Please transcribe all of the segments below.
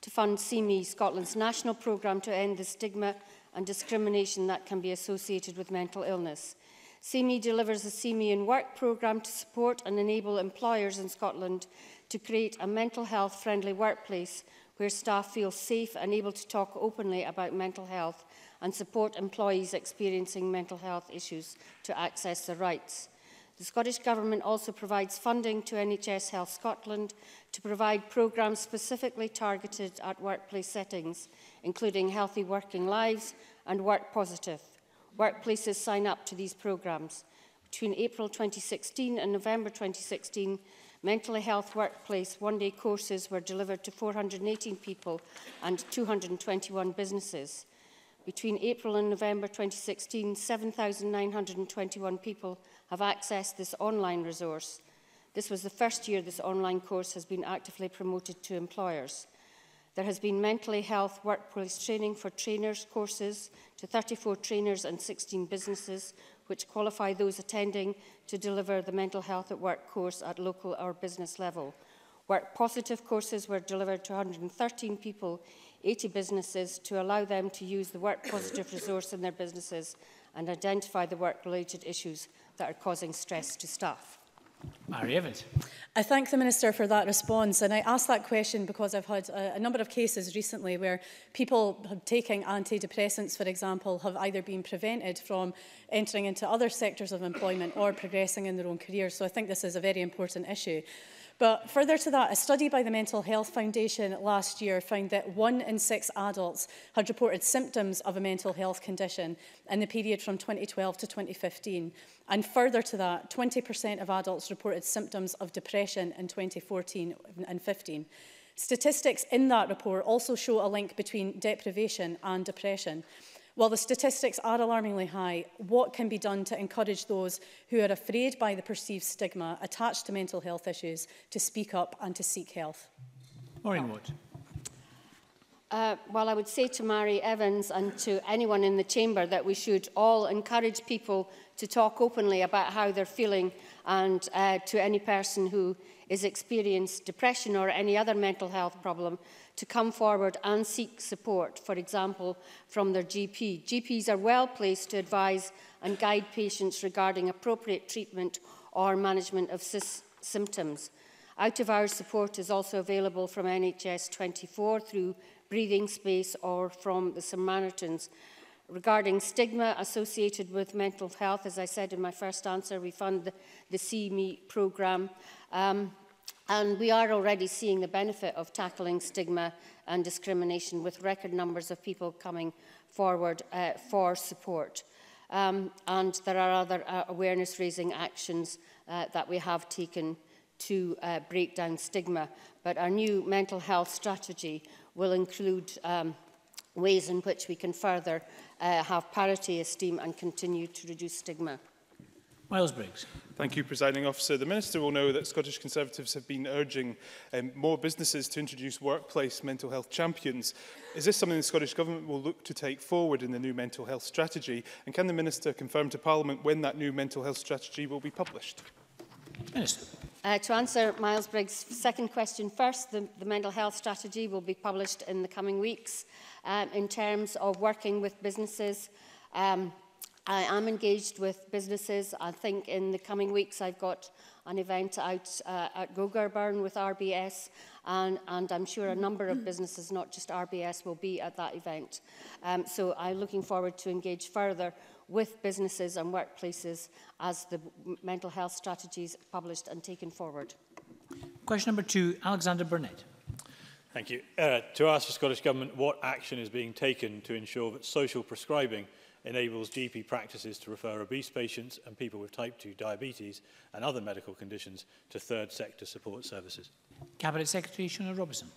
to fund CME, Scotland's national programme to end the stigma and discrimination that can be associated with mental illness. CME delivers a CME in Work programme to support and enable employers in Scotland to create a mental health friendly workplace where staff feel safe and able to talk openly about mental health and support employees experiencing mental health issues to access their rights. The Scottish Government also provides funding to NHS Health Scotland to provide programmes specifically targeted at workplace settings including healthy working lives and work positive. Workplaces sign up to these programs. Between April 2016 and November 2016, mentally health workplace one-day courses were delivered to 418 people and 221 businesses. Between April and November 2016, 7,921 people have accessed this online resource. This was the first year this online course has been actively promoted to employers. There has been mentally health workplace training for trainers courses to 34 trainers and 16 businesses, which qualify those attending to deliver the mental health at work course at local or business level. Work positive courses were delivered to 113 people, 80 businesses, to allow them to use the work positive resource in their businesses and identify the work-related issues that are causing stress to staff. Mary Evans. I thank the Minister for that response and I ask that question because I've had a, a number of cases recently where people taking antidepressants, for example, have either been prevented from entering into other sectors of employment or progressing in their own careers. So I think this is a very important issue. But further to that, a study by the Mental Health Foundation last year found that one in six adults had reported symptoms of a mental health condition in the period from 2012 to 2015. And further to that, 20% of adults reported symptoms of depression in 2014 and 15. Statistics in that report also show a link between deprivation and depression. While the statistics are alarmingly high, what can be done to encourage those who are afraid by the perceived stigma attached to mental health issues to speak up and to seek health? Maureen Wood. Uh, well, I would say to Mary Evans and to anyone in the chamber that we should all encourage people to talk openly about how they're feeling and uh, to any person who is experienced depression or any other mental health problem to come forward and seek support, for example, from their GP. GPs are well placed to advise and guide patients regarding appropriate treatment or management of symptoms. Out-of-hours support is also available from NHS 24 through Breathing Space or from the Samaritans. Regarding stigma associated with mental health, as I said in my first answer, we fund the, the See Me programme Um, and we are already seeing the benefit of tackling stigma and discrimination with record numbers of people coming forward uh, for support. Um, and there are other uh, awareness raising actions uh, that we have taken to uh, break down stigma. But our new mental health strategy will include um, ways in which we can further uh, have parity esteem and continue to reduce stigma. Miles Briggs. Thank you, Presiding Officer. The Minister will know that Scottish Conservatives have been urging um, more businesses to introduce workplace mental health champions. Is this something the Scottish Government will look to take forward in the new mental health strategy? And can the Minister confirm to Parliament when that new mental health strategy will be published? Minister. Uh, to answer Miles Briggs' second question first, the, the mental health strategy will be published in the coming weeks um, in terms of working with businesses um, I am engaged with businesses. I think in the coming weeks I've got an event out uh, at Gogarburn with RBS and, and I'm sure a number of businesses, not just RBS, will be at that event. Um, so I'm looking forward to engage further with businesses and workplaces as the mental health strategies published and taken forward. Question number two, Alexander Burnett. Thank you. Uh, to ask the Scottish Government what action is being taken to ensure that social prescribing – enables GP practices to refer obese patients and people with type 2 diabetes and other medical conditions to third sector support services. Cabinet Secretary Shona Robertson.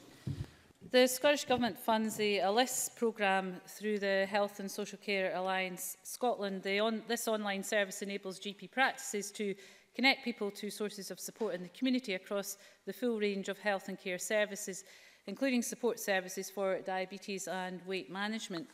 The Scottish Government funds the ALIS programme through the Health and Social Care Alliance Scotland. On, this online service enables GP practices to connect people to sources of support in the community across the full range of health and care services, including support services for diabetes and weight management.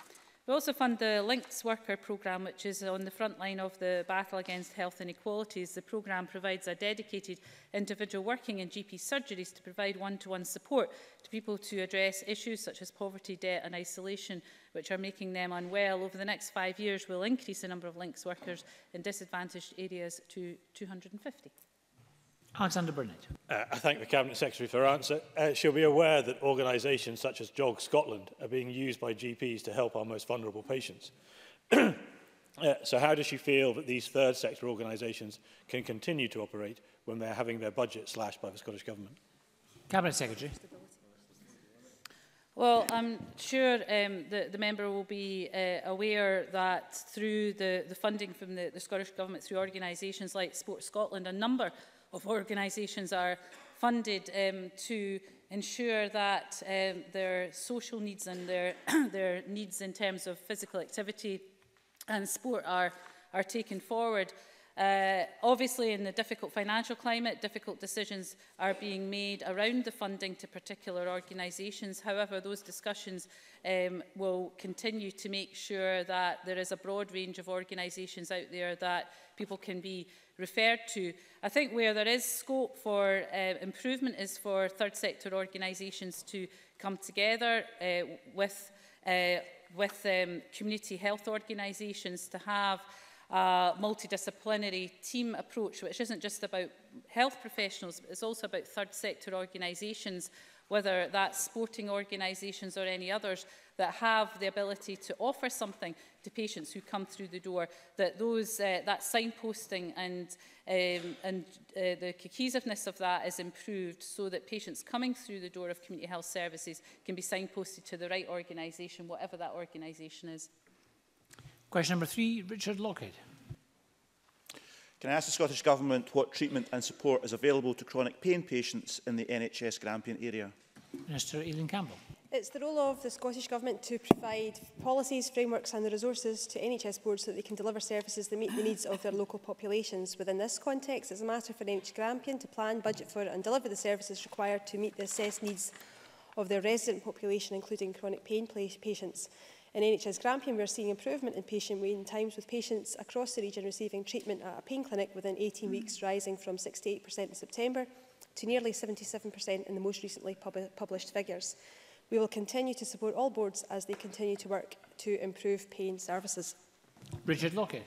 We also fund the Links Worker programme, which is on the front line of the battle against health inequalities. The programme provides a dedicated individual working in GP surgeries to provide one-to-one -one support to people to address issues such as poverty, debt and isolation, which are making them unwell. Over the next five years, we'll increase the number of Links workers in disadvantaged areas to 250. Alexander Burnett. Uh, I thank the Cabinet Secretary for her answer. Uh, she'll be aware that organisations such as Jog Scotland are being used by GPs to help our most vulnerable patients. uh, so how does she feel that these third sector organisations can continue to operate when they're having their budget slashed by the Scottish Government? Cabinet Secretary. Well, I'm sure um, the, the member will be uh, aware that through the, the funding from the, the Scottish Government, through organisations like Sport Scotland, a number of organisations are funded um, to ensure that um, their social needs and their, their needs in terms of physical activity and sport are, are taken forward. Uh, obviously, in the difficult financial climate, difficult decisions are being made around the funding to particular organisations. However, those discussions um, will continue to make sure that there is a broad range of organisations out there that people can be referred to. I think where there is scope for uh, improvement is for third sector organisations to come together uh, with, uh, with um, community health organisations to have a multidisciplinary team approach, which isn't just about health professionals, but it's also about third sector organisations, whether that's sporting organisations or any others, that have the ability to offer something to patients who come through the door, that those uh, that signposting and um, and uh, the cohesiveness of that is improved so that patients coming through the door of community health services can be signposted to the right organisation, whatever that organisation is. Question number three, Richard Lockhead. Can I ask the Scottish Government what treatment and support is available to chronic pain patients in the NHS Grampian area? Minister Aileen Campbell. It's the role of the Scottish Government to provide policies, frameworks and the resources to NHS boards so that they can deliver services that meet the needs of their local populations. Within this context, it's a matter for NHS Grampian to plan, budget for and deliver the services required to meet the assessed needs of their resident population, including chronic pain patients. In NHS Grampian, we are seeing improvement in patient waiting times, with patients across the region receiving treatment at a pain clinic within 18 weeks, rising from 68% in September to nearly 77% in the most recently pub published figures. We will continue to support all boards as they continue to work to improve pain services. Richard Lockett.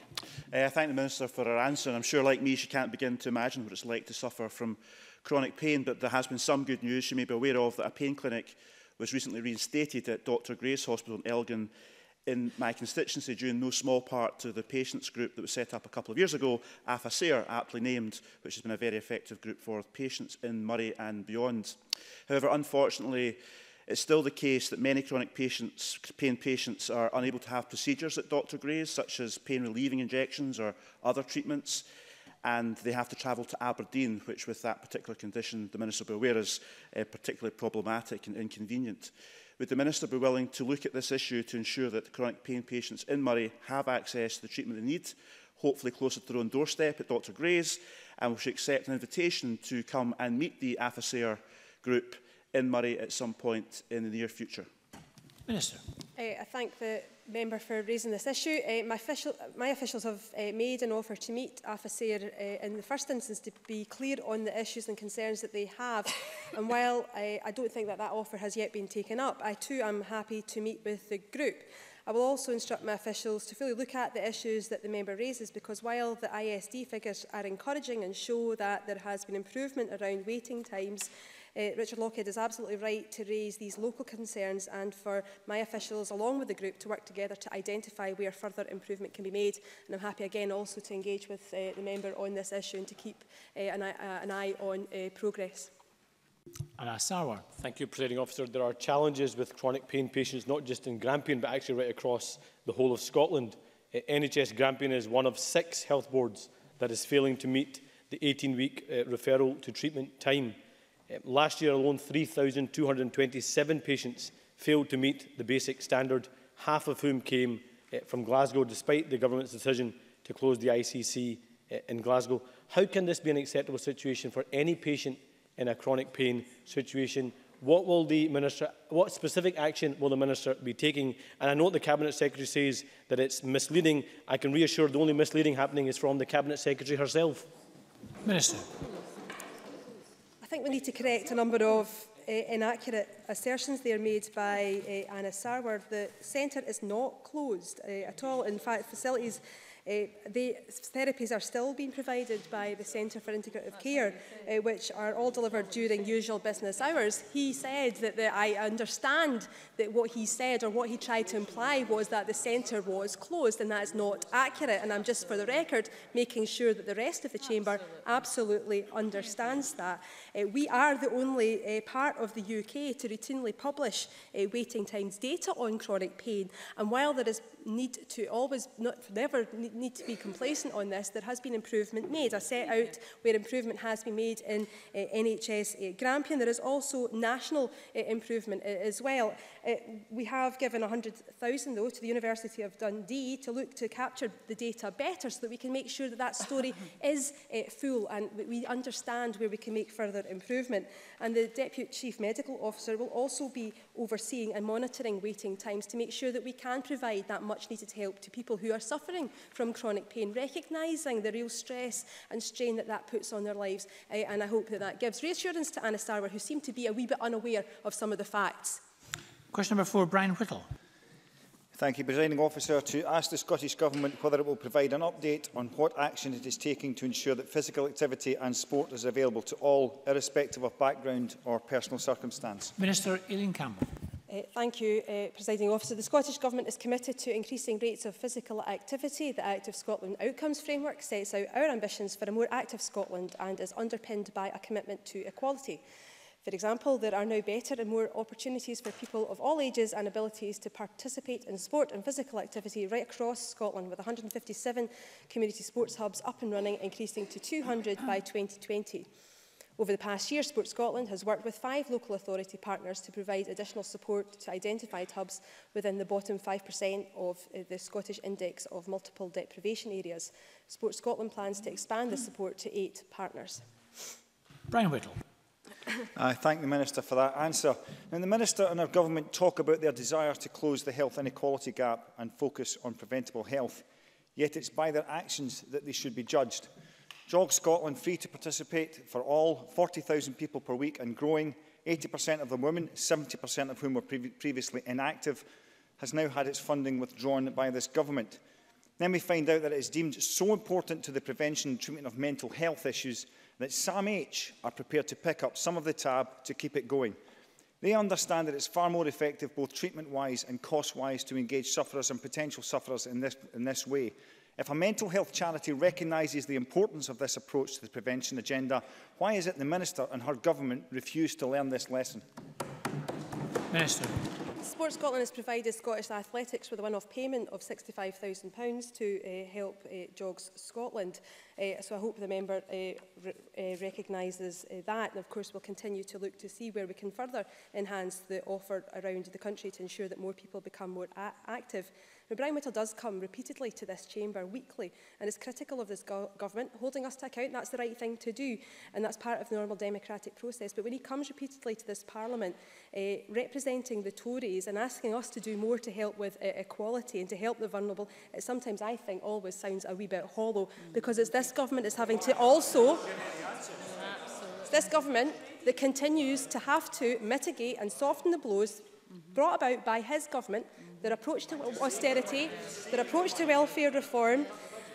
Uh, I thank the Minister for her answer. And I'm sure, like me, she can't begin to imagine what it's like to suffer from chronic pain, but there has been some good news she may be aware of that a pain clinic was recently reinstated at Dr Grace Hospital in Elgin in my constituency due in no small part to the patients group that was set up a couple of years ago, AFASARE, aptly named, which has been a very effective group for patients in Murray and beyond. However, unfortunately, it's still the case that many chronic patients, pain patients are unable to have procedures at Dr Grace, such as pain relieving injections or other treatments and they have to travel to Aberdeen, which with that particular condition, the Minister will be aware is uh, particularly problematic and inconvenient. Would the Minister be willing to look at this issue to ensure that chronic pain patients in Murray have access to the treatment they need, hopefully closer to their own doorstep at Dr Gray's, and will she accept an invitation to come and meet the Affisair group in Murray at some point in the near future? Minister. Eh, I thank the member for raising this issue. Uh, my, official, my, officials have uh, made an offer to meet AFASAIR uh, in the first instance to be clear on the issues and concerns that they have. and while I, I don't think that that offer has yet been taken up, I too am happy to meet with the group. I will also instruct my officials to fully look at the issues that the member raises because while the ISD figures are encouraging and show that there has been improvement around waiting times Uh, Richard Lockhead is absolutely right to raise these local concerns and for my officials along with the group to work together to identify where further improvement can be made. And I'm happy again also to engage with uh, the member on this issue and to keep uh, an, eye, uh, an eye on uh, progress. Anas Sarwar. Thank you, Presiding Officer. There are challenges with chronic pain patients, not just in Grampian, but actually right across the whole of Scotland. Uh, NHS Grampian is one of six health boards that is failing to meet the 18-week uh, referral to treatment time. Um, last year alone, 3,227 patients failed to meet the basic standard, half of whom came uh, from Glasgow, despite the government's decision to close the ICC uh, in Glasgow. How can this be an acceptable situation for any patient in a chronic pain situation? What will the minister, what specific action will the minister be taking? And I know the cabinet secretary says that it's misleading. I can reassure the only misleading happening is from the cabinet secretary herself. Minister. think we need to correct a number of uh, inaccurate assertions there made by uh, Anna Sarwar. The centre is not closed uh, at all. In fact, facilities Uh, the therapies are still being provided by the Centre for Integrative Care, uh, which are all delivered during usual business hours. He said that the, I understand that what he said or what he tried to imply was that the centre was closed, and that is not accurate. And I'm just, for the record, making sure that the rest of the Chamber absolutely, absolutely understands that. Uh, we are the only uh, part of the UK to routinely publish uh, waiting times data on chronic pain. And while there is need to always, not, never need, need to be complacent on this. There has been improvement made. I set out where improvement has been made in uh, eh, NHS uh, eh, Grampian. There is also national uh, improvement uh, as well. Uh, we have given 100,000 though to the University of Dundee to look to capture the data better so that we can make sure that that story is uh, full and we understand where we can make further improvement. And the Deputy Chief Medical Officer will also be overseeing and monitoring waiting times to make sure that we can provide that much needed help to people who are suffering from from chronic pain, recognising the real stress and strain that that puts on their lives. Uh, and I hope that that gives reassurance to Anna Starwer, who seemed to be a wee bit unaware of some of the facts. Question number four, Brian Whittle. Thank you, Presiding Officer. To ask the Scottish Government whether it will provide an update on what action it is taking to ensure that physical activity and sport is available to all, irrespective of background or personal circumstance. Minister Aileen Campbell. Uh, thank you, uh, Presiding Officer. The Scottish Government is committed to increasing rates of physical activity. The Active Scotland Outcomes Framework sets out our ambitions for a more active Scotland and is underpinned by a commitment to equality. For example, there are now better and more opportunities for people of all ages and abilities to participate in sport and physical activity right across Scotland, with 157 community sports hubs up and running, increasing to 200 by 2020. Over the past year, Sport Scotland has worked with five local authority partners to provide additional support to identified hubs within the bottom 5% of uh, the Scottish Index of Multiple Deprivation Areas. Sport Scotland plans to expand the support to eight partners. Brian Whittle. I thank the Minister for that answer. Now, the Minister and our government talk about their desire to close the health inequality gap and focus on preventable health, yet it's by their actions that they should be judged. Jog Scotland free to participate for all, 40,000 people per week and growing, 80% of them women, 70% of whom were pre previously inactive, has now had its funding withdrawn by this government. Then we find out that it is deemed so important to the prevention and treatment of mental health issues that H are prepared to pick up some of the tab to keep it going. They understand that it's far more effective both treatment-wise and cost-wise to engage sufferers and potential sufferers in this, in this way If a mental health charity recognises the importance of this approach to the prevention agenda, why is it the Minister and her government refuse to learn this lesson? Minister. Sport Scotland has provided Scottish Athletics with a one-off payment of £65,000 to uh, help uh, Jogs Scotland. Uh, so I hope the member uh, re uh, recognises uh, that. And of course, we'll continue to look to see where we can further enhance the offer around the country to ensure that more people become more active. But Brian Whittle does come repeatedly to this chamber weekly and is critical of this go government, holding us to account. That's the right thing to do, and that's part of the normal democratic process. But when he comes repeatedly to this parliament, uh, representing the Tories and asking us to do more to help with uh, equality and to help the vulnerable, it sometimes, I think, always sounds a wee bit hollow because it's this government is having to also... It's this government that continues to have to mitigate and soften the blows mm -hmm. brought about by his government mm -hmm their approach to austerity, their approach to welfare reform.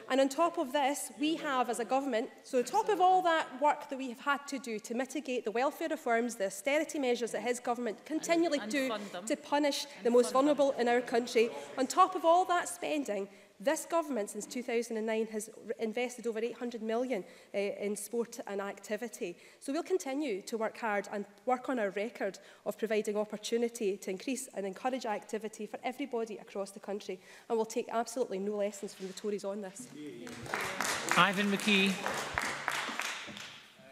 And on top of this, we have as a government, so on top of all that work that we have had to do to mitigate the welfare reforms, the austerity measures that his government continually and, and do to punish and the most vulnerable them. in our country, on top of all that spending, This government, since 2009, has invested over 800 million uh, in sport and activity. So we'll continue to work hard and work on our record of providing opportunity to increase and encourage activity for everybody across the country. And we'll take absolutely no lessons from the Tories on this. Ivan McKee.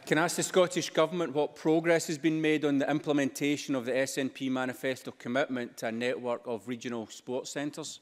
Can I ask the Scottish Government what progress has been made on the implementation of the SNP manifesto commitment to a network of regional sports centres?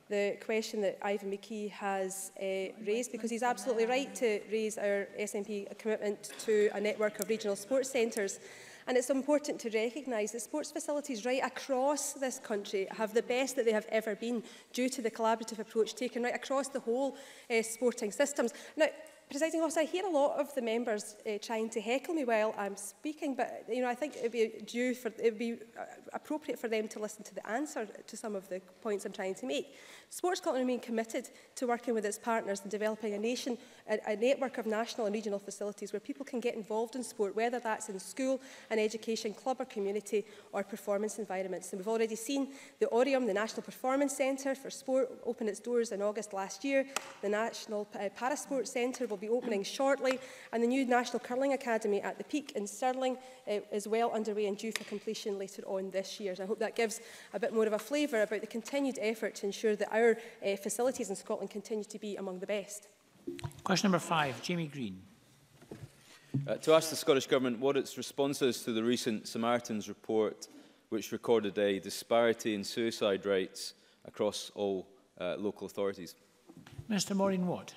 the question that Ivan McKee has uh, raised because he's absolutely right to raise our SNP commitment to a network of regional sports centres. And it's important to recognise that sports facilities right across this country have the best that they have ever been due to the collaborative approach taken right across the whole uh, sporting systems. Now, Presiding officer, I hear a lot of the members uh, trying to heckle me while I'm speaking, but you know, I think it would be due for it would be uh, appropriate for them to listen to the answer to some of the points I'm trying to make. Sports Scotland remain committed to working with its partners and developing a nation a, a network of national and regional facilities where people can get involved in sport, whether that's in school, an education club or community or performance environments. And we've already seen the Orium, the National Performance Centre for Sport, open its doors in August last year. The National uh, Parasport Centre will be opening shortly, and the new National Curling Academy at the Peak in Stirling uh, eh, is well underway and due for completion later on this year. So I hope that gives a bit more of a flavour about the continued effort to ensure that our uh, facilities in Scotland continue to be among the best. Question number five, Jamie Green. Uh, to ask the Scottish Government what its response is to the recent Samaritans report, which recorded a disparity in suicide rates across all uh, local authorities. Mr Maureen Watt.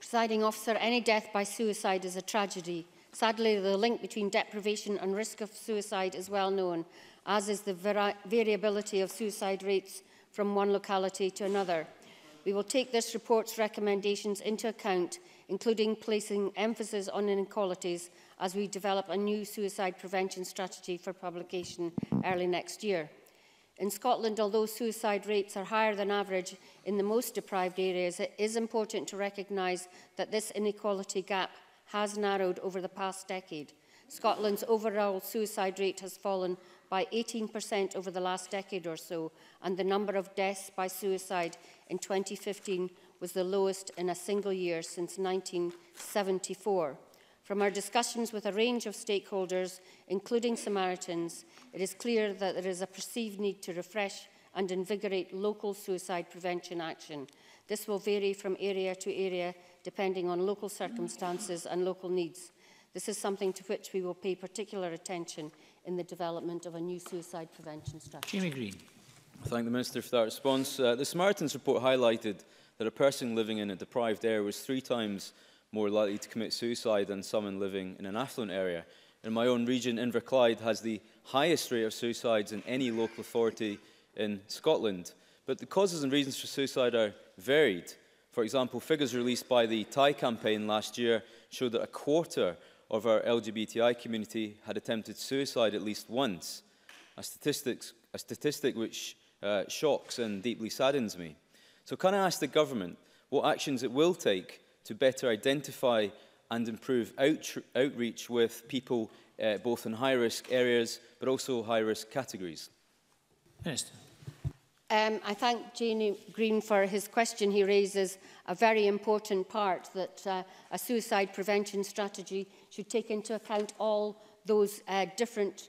Presiding officer, any death by suicide is a tragedy. Sadly, the link between deprivation and risk of suicide is well known, as is the vari variability of suicide rates from one locality to another. We will take this report's recommendations into account, including placing emphasis on inequalities as we develop a new suicide prevention strategy for publication early next year. In Scotland, although suicide rates are higher than average in the most deprived areas, it is important to recognise that this inequality gap has narrowed over the past decade. Scotland's overall suicide rate has fallen by 18% over the last decade or so, and the number of deaths by suicide in 2015 was the lowest in a single year since 1974. From our discussions with a range of stakeholders, including Samaritans, it is clear that there is a perceived need to refresh and invigorate local suicide prevention action. This will vary from area to area, depending on local circumstances and local needs. This is something to which we will pay particular attention in the development of a new suicide prevention strategy. Jamie Green. I thank the Minister for that response. Uh, the Samaritans report highlighted that a person living in a deprived area was three times more likely to commit suicide than someone living in an affluent area. In my own region, Inverclyde has the highest rate of suicides in any local authority in Scotland. But the causes and reasons for suicide are varied. For example, figures released by the Thai campaign last year show that a quarter of our LGBTI community had attempted suicide at least once, a, a statistic which uh, shocks and deeply saddens me. So can I ask the government what actions it will take to better identify and improve out outreach with people uh, both in high-risk areas but also high-risk categories? Minister. Um, I thank Jane Green for his question. He raises a very important part that uh, a suicide prevention strategy should take into account all those uh, different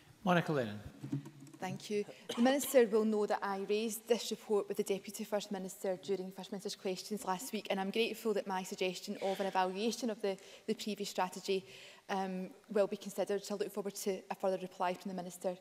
Monica Lennon. Thank you. The Minister will know that I raised this report with the Deputy First Minister during First Minister's questions last week and I'm grateful that my suggestion of an evaluation of the, the previous strategy um, will be considered. So I look forward to a further reply from the Minister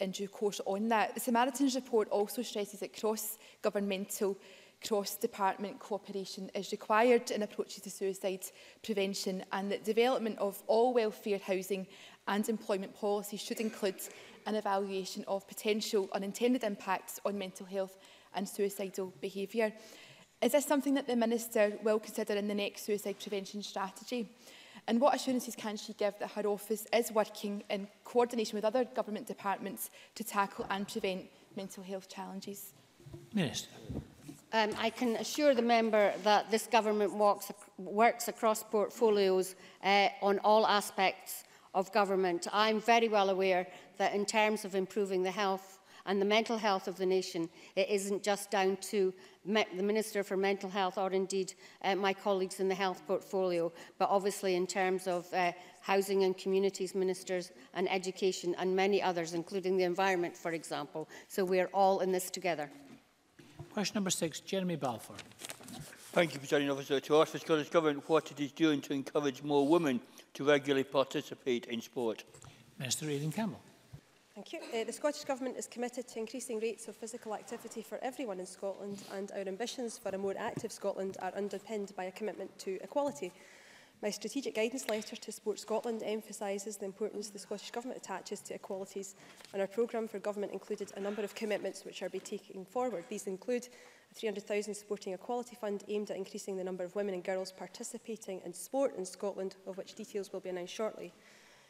in due course on that. The Samaritans report also stresses that cross-governmental cross-department cooperation is required in approaches to suicide prevention and that development of all welfare housing and employment policies should include an evaluation of potential unintended impacts on mental health and suicidal behaviour. Is this something that the Minister will consider in the next suicide prevention strategy? And what assurances can she give that her office is working in coordination with other government departments to tackle and prevent mental health challenges? Minister. Um, I can assure the member that this government walks, works across portfolios uh, on all aspects of government. I'm very well aware that in terms of improving the health and the mental health of the nation, it isn't just down to the Minister for Mental Health or indeed uh, my colleagues in the health portfolio, but obviously in terms of uh, housing and communities ministers and education and many others, including the environment, for example. So we're all in this together. Question number six, Jeremy Balfour. Thank you, Presiding Officer. To ask the Scottish Government what it is doing to encourage more women to regularly participate in sport. Minister Aidan Campbell. Thank you. Uh, the Scottish Government is committed to increasing rates of physical activity for everyone in Scotland and our ambitions for a more active Scotland are underpinned by a commitment to equality. My strategic guidance letter to Sport Scotland emphasises the importance the Scottish Government attaches to equalities and our programme for government included a number of commitments which are being taking forward. These include 300,000 supporting a quality fund aimed at increasing the number of women and girls participating in sport in Scotland, of which details will be announced shortly.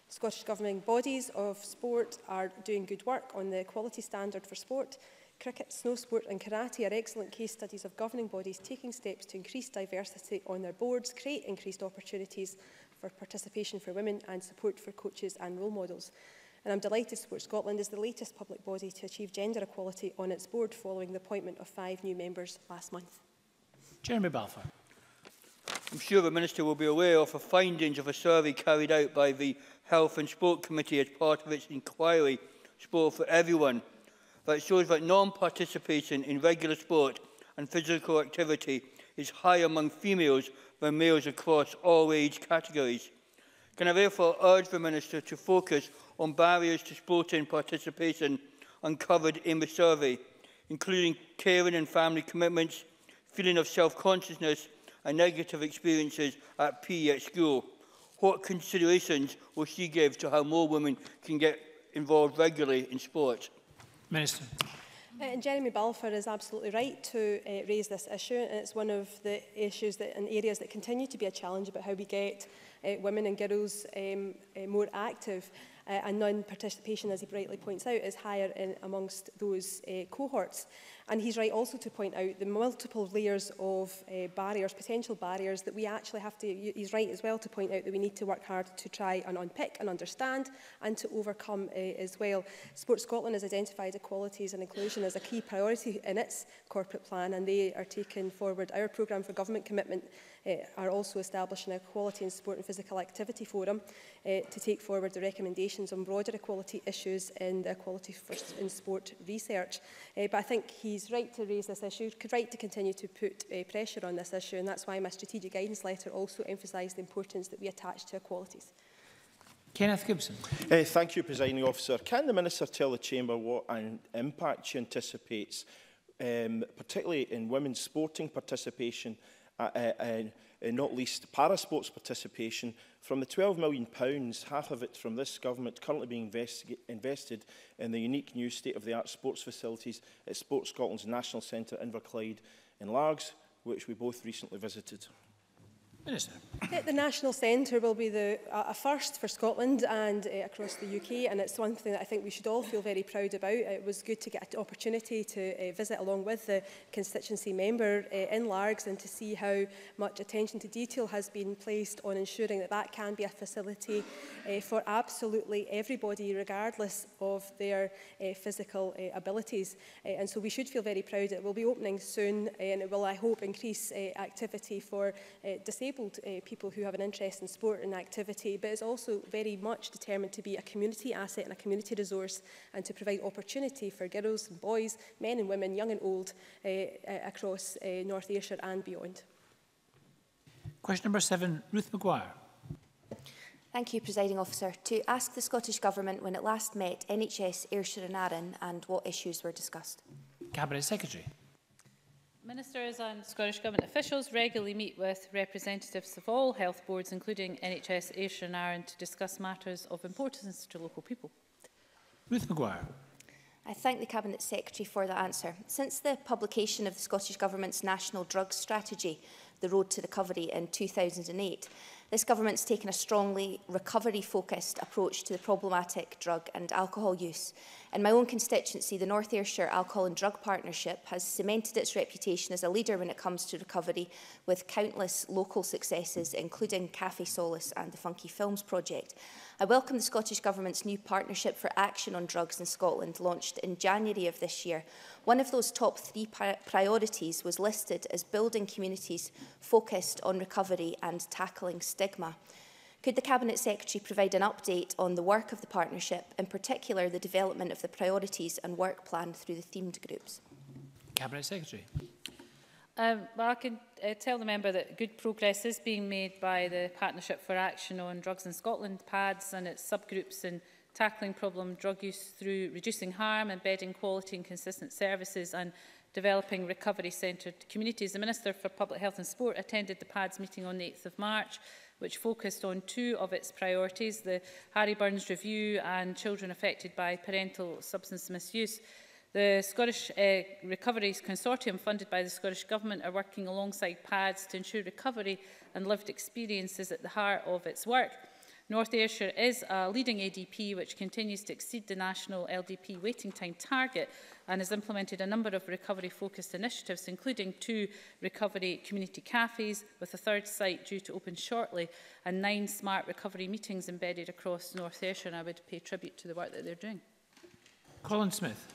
Scottish governing bodies of sport are doing good work on the quality standard for sport. Cricket, snow sport and karate are excellent case studies of governing bodies taking steps to increase diversity on their boards, create increased opportunities for participation for women and support for coaches and role models. and I'm delighted Sport Scotland is the latest public body to achieve gender equality on its board following the appointment of five new members last month. Jeremy Balfour. I'm sure the Minister will be aware of the findings of a survey carried out by the Health and Sport Committee as part of its inquiry, Sport for Everyone, that shows that non-participation in regular sport and physical activity is high among females than males across all age categories. Can I therefore urge the Minister to focus on barriers to sporting participation uncovered in the survey, including caring and family commitments, feeling of self-consciousness and negative experiences at PE at school? What considerations will she give to how more women can get involved regularly in sport? Minister. Uh, Jeremy Balfour is absolutely right to uh, raise this issue and it's one of the issues that, and areas that continue to be a challenge about how we get uh, women and girls um, uh, more active uh, and non-participation, as he rightly points out, is higher in, amongst those uh, cohorts. And he's right also to point out the multiple layers of uh, barriers, potential barriers that we actually have to, he's right as well to point out that we need to work hard to try and unpick and understand and to overcome uh, as well. Sport Scotland has identified equalities and inclusion as a key priority in its corporate plan and they are taking forward our programme for government commitment uh, are also establishing a quality in sport and physical activity forum uh, to take forward the recommendations on broader equality issues in the equality for, in sport research. Uh, but I think he he's right to raise this issue, right to continue to put uh, pressure on this issue, and that's why my strategic guidance letter also emphasised the importance that we attach to equalities. Kenneth Gibson. Uh, thank you, Presiding Officer. Can the Minister tell the Chamber what an impact she anticipates, um, particularly in women's sporting participation, uh, uh, uh, uh, not least parasports participation, from the £12 million, pounds, half of it from this government currently being invested in the unique new state-of-the-art sports facilities at Sports Scotland's National Centre Inverclyde in Largs, which we both recently visited. Minister. The National Centre will be the, uh, a first for Scotland and uh, across the UK and it's one thing that I think we should all feel very proud about. It was good to get an opportunity to uh, visit along with the constituency member uh, in Largs and to see how much attention to detail has been placed on ensuring that that can be a facility uh, for absolutely everybody regardless of their uh, physical uh, abilities uh, and so we should feel very proud. It will be opening soon uh, and it will I hope increase uh, activity for uh, disabled disabled uh, people who have an interest in sport and activity, but is also very much determined to be a community asset and a community resource and to provide opportunity for girls and boys, men and women, young and old, uh, uh across uh, North Ayrshire and beyond. Question number seven, Ruth Maguire. Thank you, Presiding Officer. To ask the Scottish Government when it last met NHS Ayrshire and Arran and what issues were discussed. Cabinet Secretary. Ministers and Scottish Government officials regularly meet with representatives of all health boards, including NHS, Ayrshire and Arran, to discuss matters of importance to local people. Ruth McGuire. I thank the Cabinet Secretary for that answer. Since the publication of the Scottish Government's National Drugs Strategy, The Road to Recovery in 2008, this government's taken a strongly recovery-focused approach to the problematic drug and alcohol use. In my own constituency, the North Ayrshire Alcohol and Drug Partnership has cemented its reputation as a leader when it comes to recovery with countless local successes, including Cafe Solace and the Funky Films project. I welcome the Scottish Government's new Partnership for Action on Drugs in Scotland, launched in January of this year. One of those top three priorities was listed as building communities focused on recovery and tackling stigma. Could the Cabinet Secretary provide an update on the work of the partnership, in particular the development of the priorities and work plan through the themed groups? Cabinet Secretary. Um, well, I can uh, tell the member that good progress is being made by the Partnership for Action on Drugs in Scotland PADS and its subgroups in tackling problem drug use through reducing harm, embedding quality and consistent services and developing recovery-centred communities. The Minister for Public Health and Sport attended the PADS meeting on the 8th of March which focused on two of its priorities, the Harry Burns Review and children affected by parental substance misuse. The Scottish uh, Recovery Consortium, funded by the Scottish Government, are working alongside PADS to ensure recovery and lived experience is at the heart of its work. North Ayrshire is a leading ADP which continues to exceed the national LDP waiting time target and has implemented a number of recovery-focused initiatives, including two recovery community cafes, with a third site due to open shortly, and nine smart recovery meetings embedded across North Ayrshire. And I would pay tribute to the work that they're doing. Colin Smith.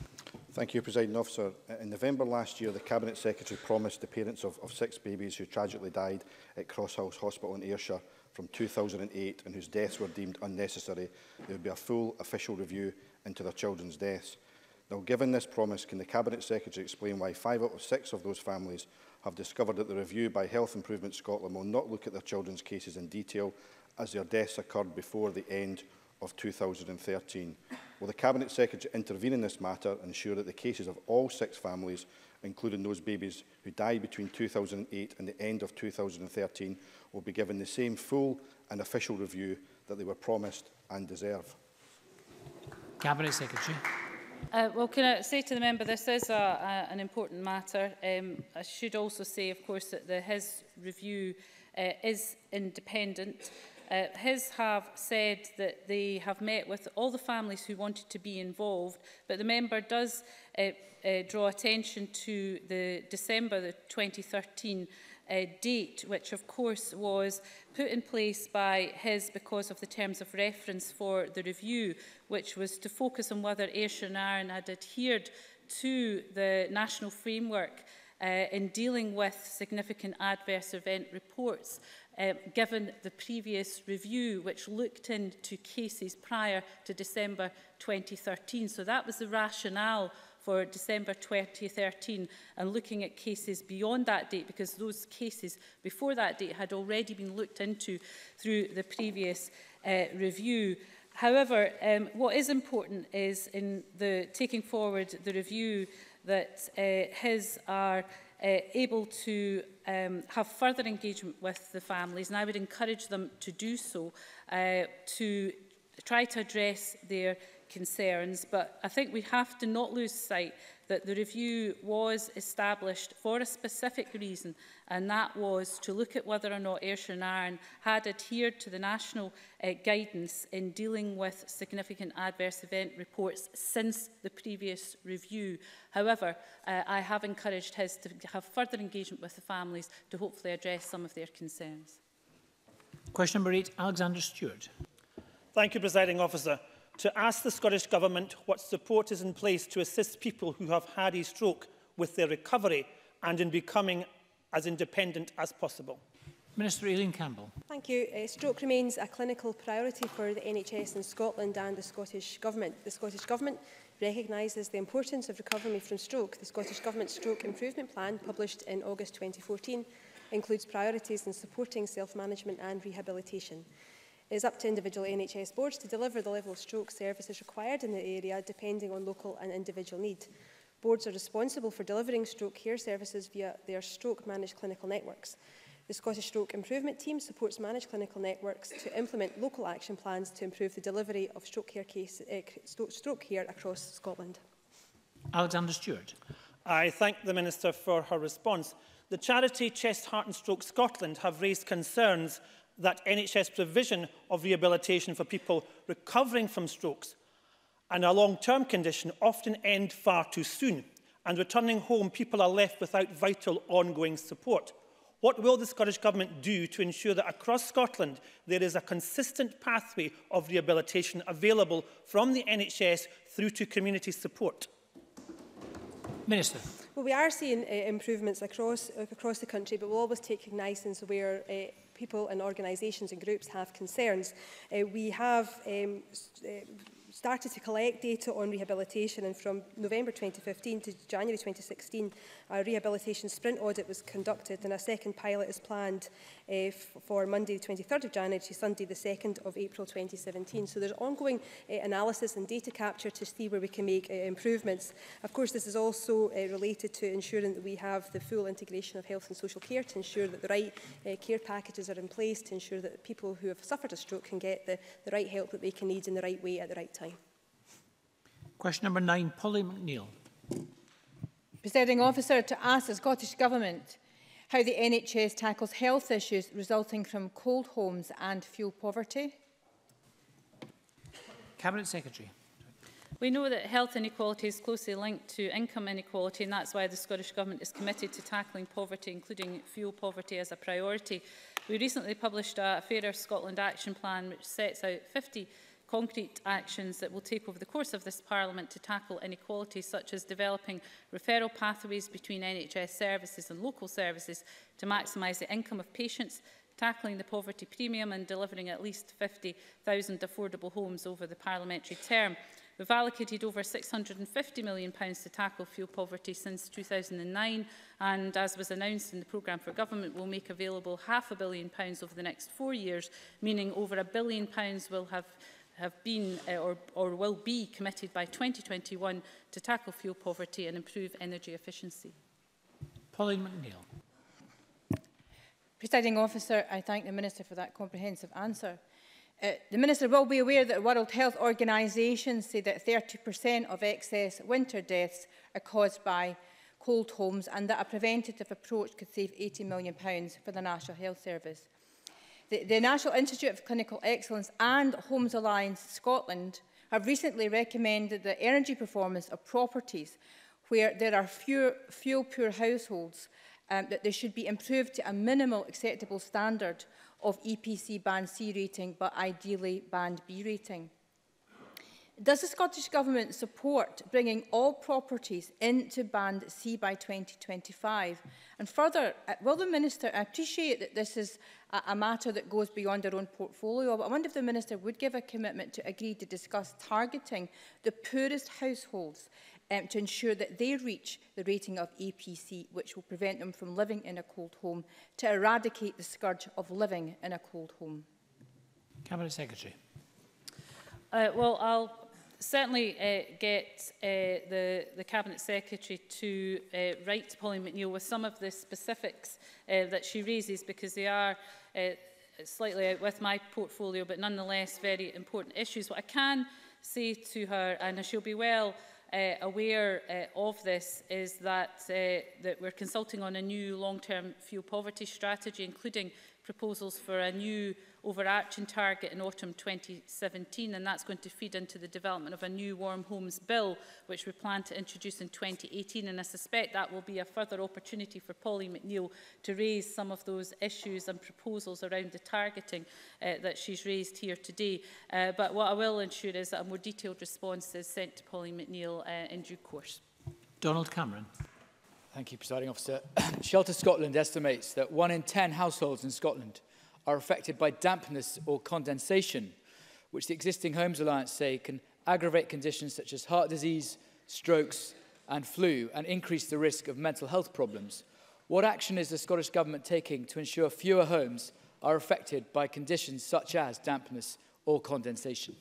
Thank you, President Officer. Uh, in November last year, the Cabinet Secretary promised the parents of, of six babies who tragically died at Crosshouse Hospital in Ayrshire from 2008 and whose deaths were deemed unnecessary, there would be a full official review into their children's deaths. Now, given this promise, can the Cabinet Secretary explain why five out of six of those families have discovered that the review by Health Improvement Scotland will not look at their children's cases in detail as their deaths occurred before the end of 2013? Will the Cabinet Secretary intervene in this matter and ensure that the cases of all six families including those babies who died between 2008 and the end of 2013, will be given the same full and official review that they were promised and deserve. Cabinet Secretary. Uh, well, can I say to the member, this is a, a, an important matter. Um, I should also say, of course, that the, his review uh, is independent. Uh, his have said that they have met with all the families who wanted to be involved, but the member does uh, uh, draw attention to the December the 2013 uh, date, which of course was put in place by his because of the terms of reference for the review, which was to focus on whether Ayrshire and Arran had adhered to the national framework uh, in dealing with significant adverse event reports um, given the previous review which looked into cases prior to December 2013. So that was the rationale for December 2013 and looking at cases beyond that date because those cases before that date had already been looked into through the previous uh, review. However, um, what is important is in the taking forward the review that uh, his are uh, able to um, have further engagement with the families and I would encourage them to do so uh, to try to address their concerns, but I think we have to not lose sight that the review was established for a specific reason, and that was to look at whether or not Ayrshire and Arran had adhered to the national uh, guidance in dealing with significant adverse event reports since the previous review. However, uh, I have encouraged his to have further engagement with the families to hopefully address some of their concerns. Question number eight, Alexander Stewart. Thank you, Presiding Officer to ask the Scottish Government what support is in place to assist people who have had a stroke with their recovery and in becoming as independent as possible. Minister Eileen Campbell. Thank you. Uh, stroke remains a clinical priority for the NHS in Scotland and the Scottish Government. The Scottish Government recognises the importance of recovery from stroke. The Scottish Government Stroke Improvement Plan, published in August 2014, includes priorities in supporting self-management and rehabilitation. It is up to individual NHS boards to deliver the level of stroke services required in the area depending on local and individual need. Boards are responsible for delivering stroke care services via their stroke managed clinical networks. The Scottish Stroke Improvement Team supports managed clinical networks to implement local action plans to improve the delivery of stroke care, case, uh, stroke care across Scotland. Alexander Stewart. I thank the Minister for her response. The charity Chest, Heart and Stroke Scotland have raised concerns that NHS provision of rehabilitation for people recovering from strokes and a long-term condition often end far too soon, and returning home, people are left without vital ongoing support. What will the Scottish Government do to ensure that across Scotland there is a consistent pathway of rehabilitation available from the NHS through to community support? Minister. Well, we are seeing uh, improvements across, across the country, but we'll always take cognizance where uh, people and organisations and groups have concerns. Uh, we have um, uh, started to collect data on rehabilitation and from November 2015 to January 2016 a rehabilitation sprint audit was conducted and a second pilot is planned uh, for Monday the 23rd of January to Sunday the 2nd of April 2017. So there's ongoing uh, analysis and data capture to see where we can make uh, improvements. Of course this is also uh, related to ensuring that we have the full integration of health and social care to ensure that the right uh, care packages are in place to ensure that people who have suffered a stroke can get the, the right help that they can need in the right way at the right time. Question number nine, Polly McNeill. Presiding officer, to ask the Scottish Government how the NHS tackles health issues resulting from cold homes and fuel poverty. Cabinet Secretary. We know that health inequality is closely linked to income inequality and that's why the Scottish Government is committed to tackling poverty, including fuel poverty, as a priority. We recently published a Fairer Scotland Action Plan which sets out 50 concrete actions that will take over the course of this Parliament to tackle inequality, such as developing referral pathways between NHS services and local services to maximise the income of patients, tackling the poverty premium and delivering at least 50,000 affordable homes over the parliamentary term. We've allocated over £650 million pounds to tackle fuel poverty since 2009 and, as was announced in the programme for government, we'll make available half a billion pounds over the next four years, meaning over a billion pounds will have have been uh, or, or will be committed by 2021 to tackle fuel poverty and improve energy efficiency. Pauline McNeill. Presiding officer, I thank the Minister for that comprehensive answer. Uh, the Minister will be aware that World Health Organization say that 30% of excess winter deaths are caused by cold homes and that a preventative approach could save £80 million for the National Health Service. The, the National Institute of Clinical Excellence and Homes Alliance Scotland have recently recommended the energy performance of properties where there are fuel-poor households um, that they should be improved to a minimal acceptable standard of EPC band C rating, but ideally band B rating. Does the Scottish Government support bringing all properties into Band C by 2025? And further, uh, will the Minister, appreciate that this is a, a matter that goes beyond her own portfolio, but I wonder if the Minister would give a commitment to agree to discuss targeting the poorest households um, to ensure that they reach the rating of APC, which will prevent them from living in a cold home, to eradicate the scourge of living in a cold home. Cabinet Secretary. Uh, well, I'll certainly uh, get uh, the, the Cabinet Secretary to uh, write to Pauline McNeill with some of the specifics uh, that she raises because they are uh, slightly out with my portfolio but nonetheless very important issues. What I can say to her, and she'll be well uh, aware uh, of this is that, uh, that we're consulting on a new long-term fuel poverty strategy, including proposals for a new overarching target in autumn 2017 and that's going to feed into the development of a new warm homes bill which we plan to introduce in 2018 and I suspect that will be a further opportunity for Polly McNeill to raise some of those issues and proposals around the targeting uh, that she's raised here today uh, but what I will ensure is that a more detailed response is sent to Polly McNeill uh, in due course. Donald Cameron. Thank you, Presiding Officer. Shelter Scotland estimates that one in 10 households in Scotland are affected by dampness or condensation, which the existing Homes Alliance say can aggravate conditions such as heart disease, strokes and flu and increase the risk of mental health problems. What action is the Scottish Government taking to ensure fewer homes are affected by conditions such as dampness or condensation?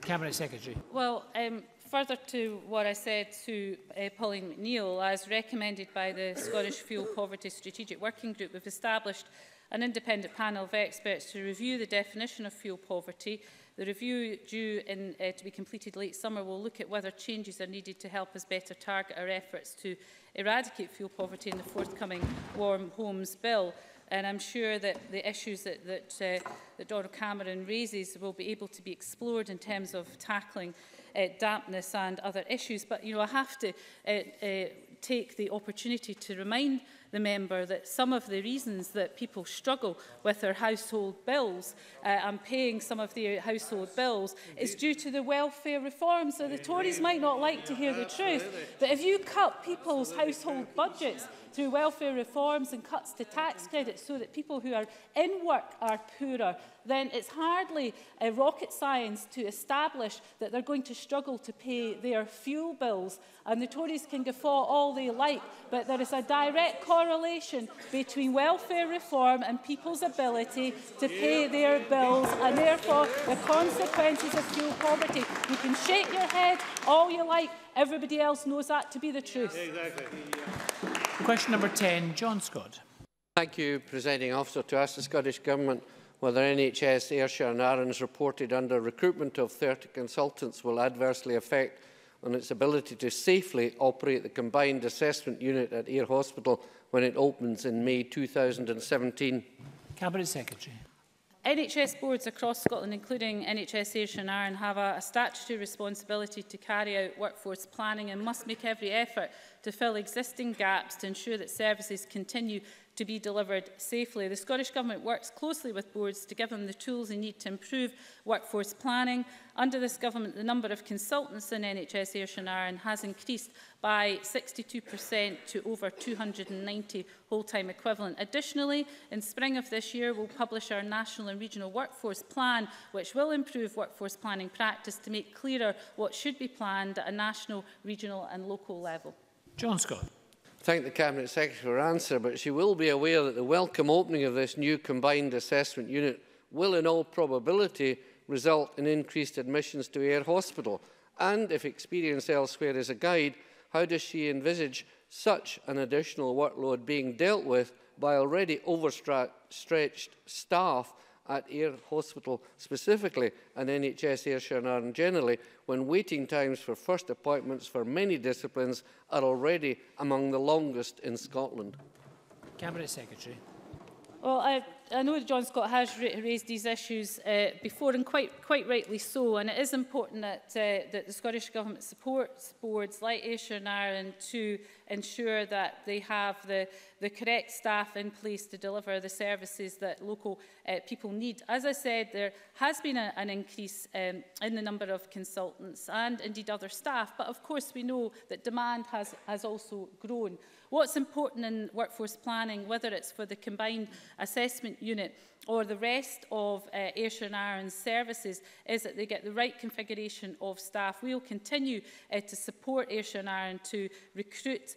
Cabinet Secretary. Well, um, further to what I said to uh, Pauline McNeill, as recommended by the Scottish Fuel Poverty Strategic Working Group, we've established an independent panel of experts to review the definition of fuel poverty. The review due in, uh, to be completed late summer will look at whether changes are needed to help us better target our efforts to eradicate fuel poverty in the forthcoming Warm Homes Bill. And I'm sure that the issues that, that, uh, that Donald Cameron raises will be able to be explored in terms of tackling uh, dampness and other issues. But you know, I have to uh, uh, take the opportunity to remind the member that some of the reasons that people struggle with their household bills uh, and paying some of their household bills is due to the welfare reforms. So the Tories might not like to hear the truth, but if you cut people's household budgets through welfare reforms and cuts to tax credits so that people who are in work are poorer, then it's hardly a rocket science to establish that they're going to struggle to pay their fuel bills. And the Tories can guffaw all they like, but there is a direct correlation between welfare reform and people's ability to pay their bills and therefore the consequences of fuel poverty. You can shake your head all you like. Everybody else knows that to be the truth. Exactly. Question number 10, John Scott. Thank you, Presiding Officer. To ask the Scottish Government whether NHS, Ayrshire and Arran's reported under recruitment of 30 consultants will adversely affect on its ability to safely operate the combined assessment unit at Eyre Hospital when it opens in May 2017? Cabinet Secretary. NHS boards across Scotland, including NHS Ayrshire and Arran, have a, a statutory responsibility to carry out workforce planning and must make every effort to fill existing gaps to ensure that services continue to be delivered safely. The Scottish Government works closely with boards to give them the tools they need to improve workforce planning. Under this government, the number of consultants in NHS Ayrshire and Arran has increased by 62% to over 290 whole-time equivalent. Additionally, in spring of this year, we'll publish our national and regional workforce plan, which will improve workforce planning practice to make clearer what should be planned at a national, regional and local level. John Scott thank the Cabinet Secretary for her answer, but she will be aware that the welcome opening of this new combined assessment unit will in all probability result in increased admissions to Air Hospital. And if experience elsewhere is a guide, how does she envisage such an additional workload being dealt with by already overstretched staff at Air Hospital specifically and NHS Ayrshire and Arden generally, when waiting times for first appointments for many disciplines are already among the longest in Scotland? Cabinet Secretary. Well, I I know John Scott has ra raised these issues uh, before, and quite, quite rightly so, and it is important that, uh, that the Scottish Government supports boards like Ayrshire and Ireland to ensure that they have the, the correct staff in place to deliver the services that local uh, people need. As I said, there has been a, an increase um, in the number of consultants and indeed other staff, but of course we know that demand has, has also grown. What's important in workforce planning, whether it's for the combined assessment unit or the rest of uh, Ayrshire and Ireland's services is that they get the right configuration of staff. We will continue uh, to support Ayrshire and Ireland to recruit.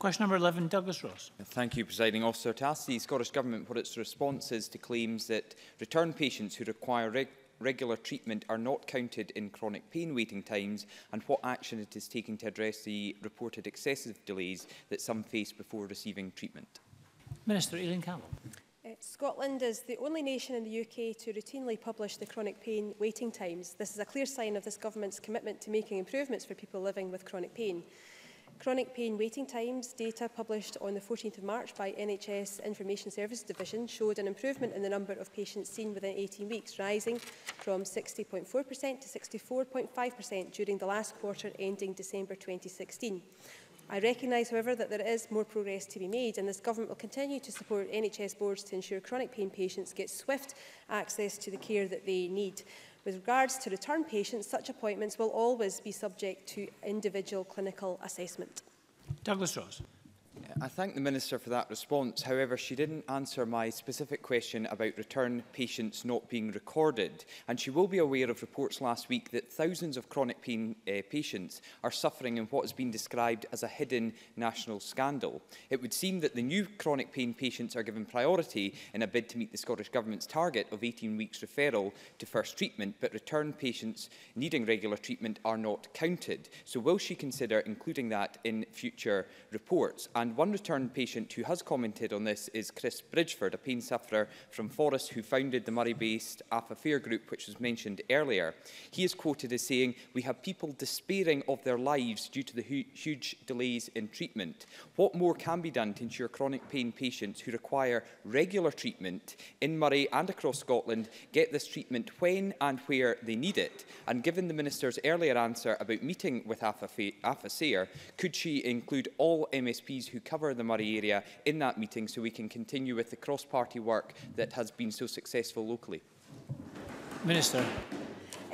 Question number 11, Douglas Ross. Thank you, Presiding Officer. To ask the Scottish Government what its response is to claims that return patients who require reg regular treatment are not counted in chronic pain waiting times and what action it is taking to address the reported excessive delays that some face before receiving treatment. Minister Eileen Campbell. Scotland is the only nation in the UK to routinely publish the chronic pain waiting times. This is a clear sign of this government's commitment to making improvements for people living with chronic pain. Chronic pain waiting times data published on the 14th of March by NHS Information Services Division showed an improvement in the number of patients seen within 18 weeks, rising from 60.4% to 64.5% during the last quarter ending December 2016. I recognise, however, that there is more progress to be made and this Government will continue to support NHS boards to ensure chronic pain patients get swift access to the care that they need. With regards to return patients, such appointments will always be subject to individual clinical assessment. Douglas Ross. I thank the Minister for that response. However, she didn't answer my specific question about return patients not being recorded. And she will be aware of reports last week that thousands of chronic pain uh, patients are suffering in what has been described as a hidden national scandal. It would seem that the new chronic pain patients are given priority in a bid to meet the Scottish Government's target of 18 weeks referral to first treatment, but return patients needing regular treatment are not counted. So will she consider including that in future reports? And And one returned patient who has commented on this is Chris Bridgeford, a pain sufferer from Forest who founded the Murray-based AFA Fear Group, which was mentioned earlier. He is quoted as saying, we have people despairing of their lives due to the hu huge delays in treatment. What more can be done to ensure chronic pain patients who require regular treatment in Murray and across Scotland get this treatment when and where they need it? And given the Minister's earlier answer about meeting with AFA, AFA Sayer, could she include all MSPs who cover the Murray area in that meeting so we can continue with the cross-party work that has been so successful locally? Minister.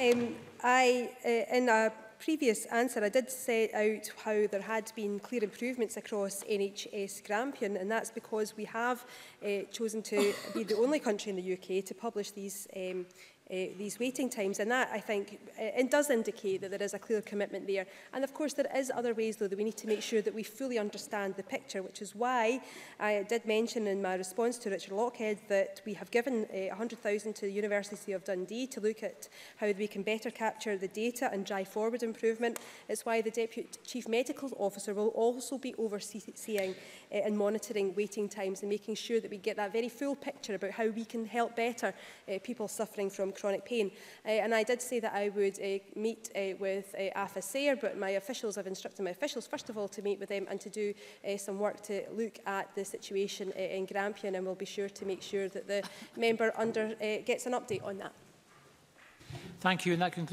Um, I, uh, in a previous answer, I did set out how there had been clear improvements across NHS Grampian, and that's because we have uh, chosen to be the only country in the UK to publish these um, uh, these waiting times. And that, I think, eh, it does indicate that there is a clear commitment there. And of course, there is other ways, though, that we need to make sure that we fully understand the picture, which is why I did mention in my response to Richard Lockhead that we have given uh, eh, 100,000 to the University of Dundee to look at how we can better capture the data and drive forward improvement. It's why the Deputy Chief Medical Officer will also be overseeing uh, and monitoring waiting times and making sure that we get that very full picture about how we can help better uh, people suffering from chronic pain. Uh, and I did say that I would uh, meet uh, with uh, AFA Sayer, but my officials, I've instructed my officials first of all to meet with them and to do uh, some work to look at the situation uh, in Grampian and we'll be sure to make sure that the member under uh, gets an update on that. Thank you. And that concludes